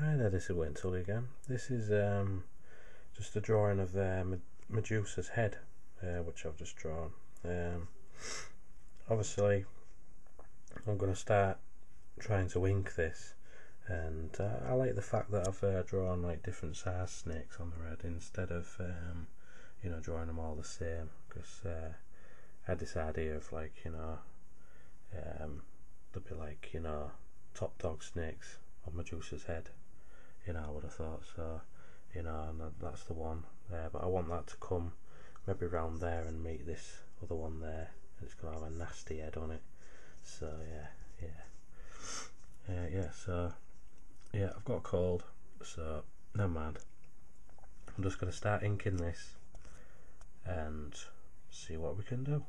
Hi there, this is Wayne Tully again. This is um, just a drawing of uh, Medusa's head, uh, which I've just drawn. Um, obviously, I'm going to start trying to ink this, and uh, I like the fact that I've uh, drawn like different size snakes on the red instead of um, you know drawing them all the same. Because uh, I had this idea of like you know um, there'd be like you know top dog snakes on Medusa's head you know I would have thought so you know and that's the one there but I want that to come maybe around there and meet this other one there it's gonna have a nasty head on it so yeah yeah. Uh, yeah so yeah I've got a cold so never mind. I'm just gonna start inking this and see what we can do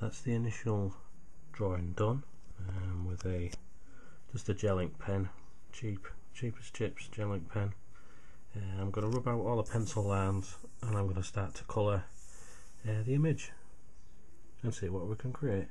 that's the initial drawing done um, with a just a gel ink pen, cheap, cheapest chips gel ink pen. Uh, I'm going to rub out all the pencil lines and I'm going to start to colour uh, the image and see what we can create.